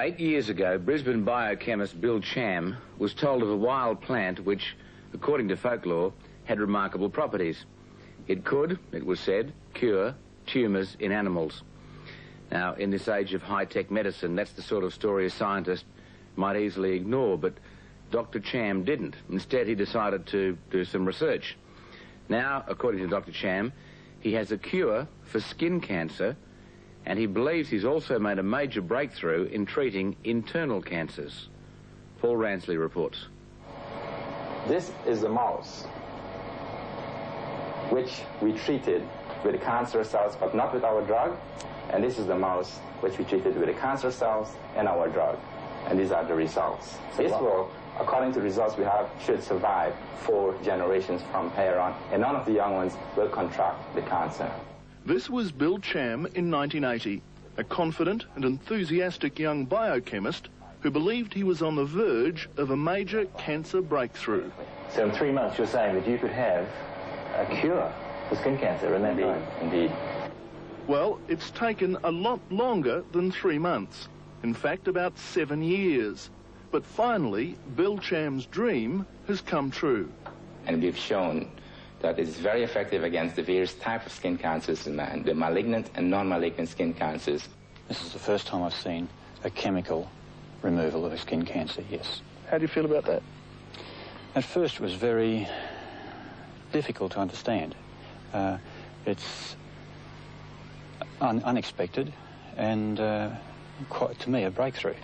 Eight years ago, Brisbane biochemist Bill Cham was told of a wild plant which, according to folklore, had remarkable properties. It could, it was said, cure tumours in animals. Now, in this age of high-tech medicine, that's the sort of story a scientist might easily ignore, but Dr. Cham didn't. Instead, he decided to do some research. Now, according to Dr. Cham, he has a cure for skin cancer and he believes he's also made a major breakthrough in treating internal cancers. Paul Ransley reports. This is the mouse which we treated with cancer cells, but not with our drug. And this is the mouse which we treated with the cancer cells and our drug. And these are the results. This will, according to the results we have, should survive four generations from here on, and none of the young ones will contract the cancer. This was Bill Cham in 1980, a confident and enthusiastic young biochemist who believed he was on the verge of a major cancer breakthrough. So in three months, you're saying that you could have a cure for skin cancer in that Indeed. time? Indeed. Well, it's taken a lot longer than three months. In fact, about seven years. But finally, Bill Cham's dream has come true. And we've shown that is very effective against the various types of skin cancers in man, the malignant and non-malignant skin cancers. This is the first time I've seen a chemical removal of a skin cancer, yes. How do you feel about that? At first it was very difficult to understand. Uh, it's un unexpected and uh, quite, to me, a breakthrough.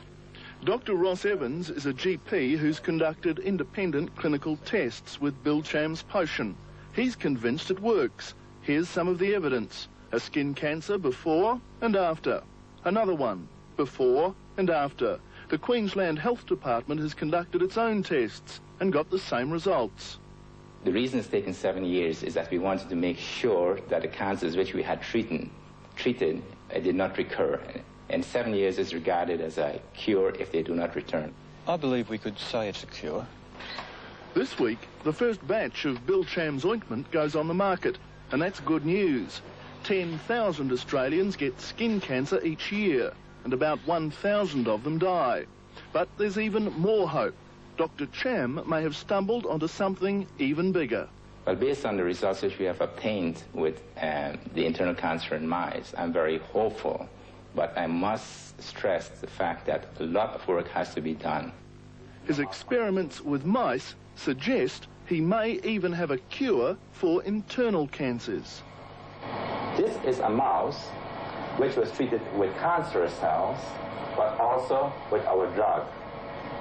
Dr. Ross Evans is a GP who's conducted independent clinical tests with Bill Cham's potion. He's convinced it works. Here's some of the evidence. A skin cancer before and after. Another one, before and after. The Queensland Health Department has conducted its own tests and got the same results. The reason it's taken seven years is that we wanted to make sure that the cancers which we had treated, treated uh, did not recur. And seven years is regarded as a cure if they do not return. I believe we could say it's a cure. This week, the first batch of Bill Cham's ointment goes on the market, and that's good news. 10,000 Australians get skin cancer each year, and about 1,000 of them die. But there's even more hope. Dr. Cham may have stumbled onto something even bigger. Well, based on the results which we have obtained with um, the internal cancer in mice, I'm very hopeful. But I must stress the fact that a lot of work has to be done. His experiments with mice suggest he may even have a cure for internal cancers. This is a mouse which was treated with cancerous cells, but also with our drug.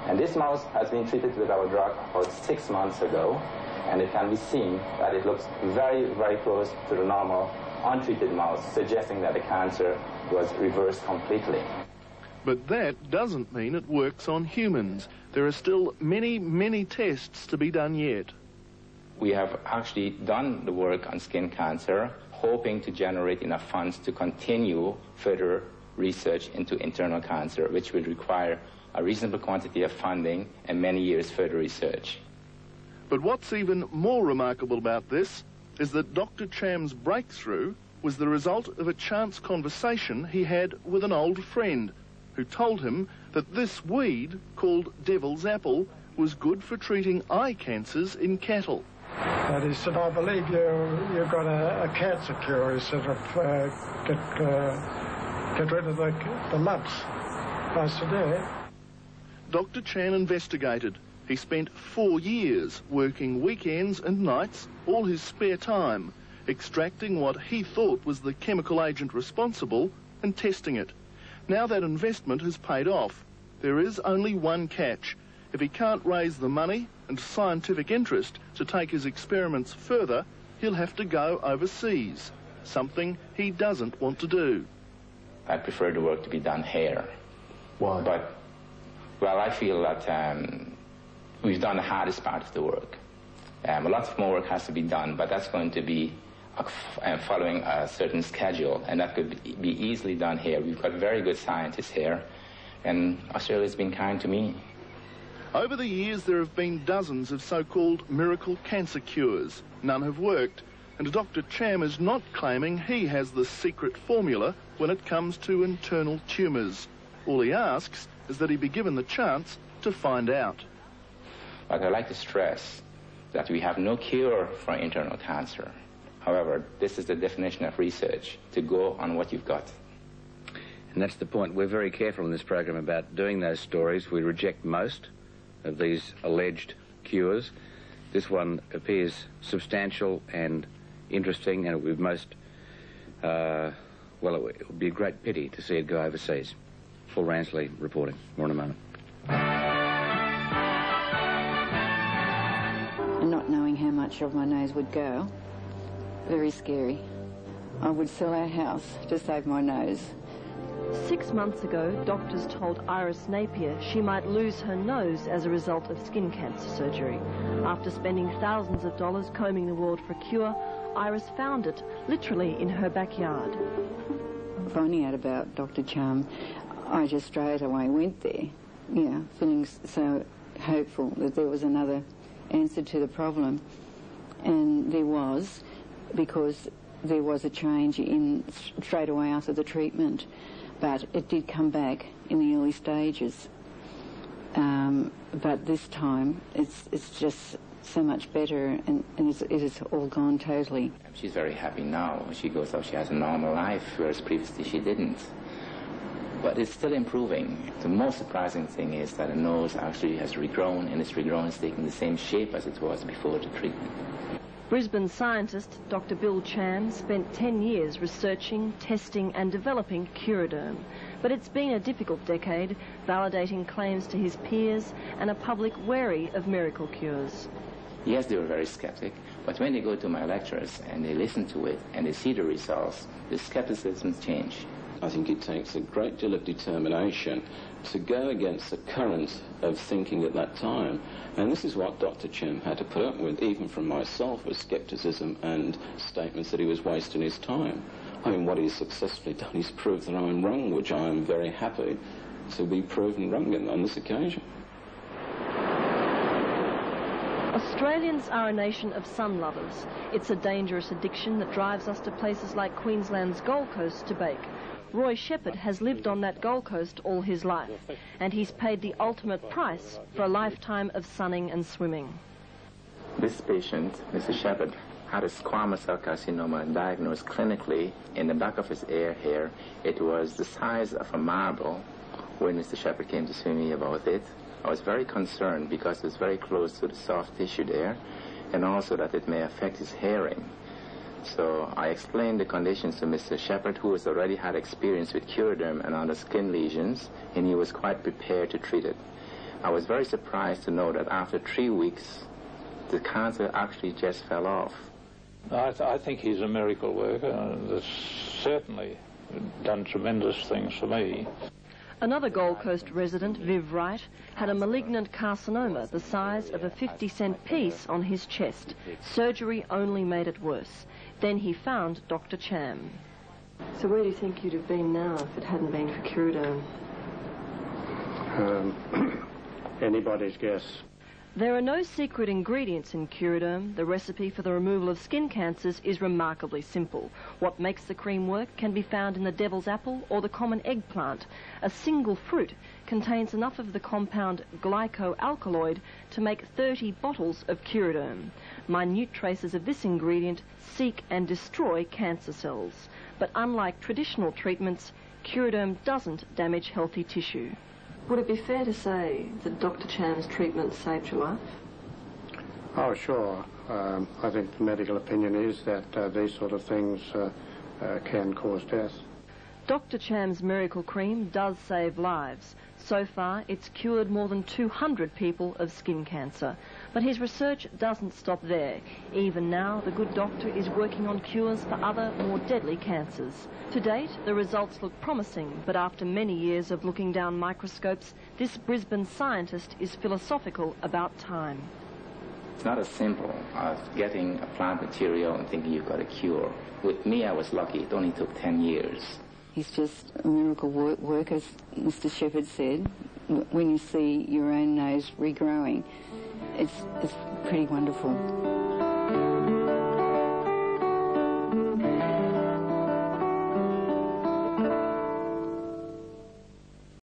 And this mouse has been treated with our drug about six months ago, and it can be seen that it looks very, very close to the normal untreated mouse, suggesting that the cancer was reversed completely. But that doesn't mean it works on humans. There are still many, many tests to be done yet. We have actually done the work on skin cancer, hoping to generate enough funds to continue further research into internal cancer, which will require a reasonable quantity of funding and many years further research. But what's even more remarkable about this is that Dr. Cham's breakthrough was the result of a chance conversation he had with an old friend who told him that this weed, called devil's apple, was good for treating eye cancers in cattle. And he said, I believe you, you've got a, a cancer cure. He said, of, uh, get, uh, get rid of the, the lumps. I said, yeah. Dr. Cham investigated. He spent four years working weekends and nights, all his spare time, extracting what he thought was the chemical agent responsible and testing it. Now that investment has paid off. There is only one catch. If he can't raise the money and scientific interest to take his experiments further, he'll have to go overseas, something he doesn't want to do. I prefer the work to be done here. Why? But, well, I feel that um, we've done the hardest part of the work. Um, a lot more work has to be done, but that's going to be Uh, uh, following a certain schedule, and that could be easily done here. We've got very good scientists here, and Australia's been kind to me. Over the years, there have been dozens of so-called miracle cancer cures. None have worked, and Dr. Cham is not claiming he has the secret formula when it comes to internal tumours. All he asks is that he be given the chance to find out. But I'd like to stress that we have no cure for internal cancer. However, this is the definition of research, to go on what you've got. And that's the point. We're very careful in this program about doing those stories. We reject most of these alleged cures. This one appears substantial and interesting, and it would most, uh, well, it would, be a great pity to see it go overseas. Paul Ransley reporting. More in a moment. and not knowing how much of my nose would go. Very scary. I would sell our house to save my nose. Six months ago, doctors told Iris Napier she might lose her nose as a result of skin cancer surgery. After spending thousands of dollars combing the world for a cure, Iris found it, literally in her backyard. Finding out about Dr. Cham, I just straight away went there, you know, feeling so hopeful that there was another answer to the problem. And there was, because there was a change in straight away after the treatment, but it did come back in the early stages. Um, but this time, it's it's just so much better, and, and it's, it is all gone totally. She's very happy now. She goes out, she has a normal life, whereas previously she didn't. But it's still improving. The most surprising thing is that the nose actually has regrown, and it's regrown, it's taking the same shape as it was before the treatment. Brisbane scientist Dr. Bill Cham spent 10 years researching, testing and developing Curaderm. But it's been a difficult decade, validating claims to his peers and a public wary of miracle cures. Yes, they were very skeptic, but when they go to my lectures and they listen to it and they see the results, the skepticism change. I think it takes a great deal of determination to go against the current of thinking at that time. And this is what Dr. Cham had to put up with, even from myself, was skepticism and statements that he was wasting his time. I mean, what he's successfully done is prove that I'm wrong, which I am very happy to be proven wrong on this occasion. Australians are a nation of sun lovers. It's a dangerous addiction that drives us to places like Queensland's Gold Coast to bake. Roy Shepherd has lived on that Gold Coast all his life, and he's paid the ultimate price for a lifetime of sunning and swimming. This patient, Mr. Shepherd, had a squamous cell carcinoma diagnosed clinically in the back of his ear here. It was the size of a marble when Mr. Shepherd came to see me about it. I was very concerned because it was very close to the soft tissue there and also that it may affect his hearing. So I explained the conditions to Mr. Shepherd, who has already had experience with Curaderm and other skin lesions, and he was quite prepared to treat it. I was very surprised to know that after three weeks, the cancer actually just fell off. I, th- I think he's a miracle worker. That's certainly done tremendous things for me. Another Gold Coast resident, Viv Wright, had a malignant carcinoma the size of a 50 cent piece on his chest. Surgery only made it worse. Then he found Dr. Cham. So where do you think you'd have been now if it hadn't been for Curaderm? Um, anybody's guess. There are no secret ingredients in Curaderm. The recipe for the removal of skin cancers is remarkably simple. What makes the cream work can be found in the devil's apple or the common eggplant. A single fruit contains enough of the compound glycoalkaloid to make 30 bottles of Curaderm. Minute traces of this ingredient seek and destroy cancer cells. But unlike traditional treatments, Curaderm doesn't damage healthy tissue. Would it be fair to say that Dr. Cham's treatment saved your life? Oh, sure. Um, I think the medical opinion is that uh, these sort of things uh, uh, can cause death. Dr. Cham's miracle cream does save lives. So far, it's cured more than 200 people of skin cancer. But his research doesn't stop there. Even now, the good doctor is working on cures for other, more deadly cancers. To date, the results look promising, but after many years of looking down microscopes, this Brisbane scientist is philosophical about time. It's not as simple as getting a plant material and thinking you've got a cure. With me, I was lucky. It only took 10 years. He's just a miracle work, work as Mr. Shepherd said. When you see your own nose regrowing, it's, it's pretty wonderful.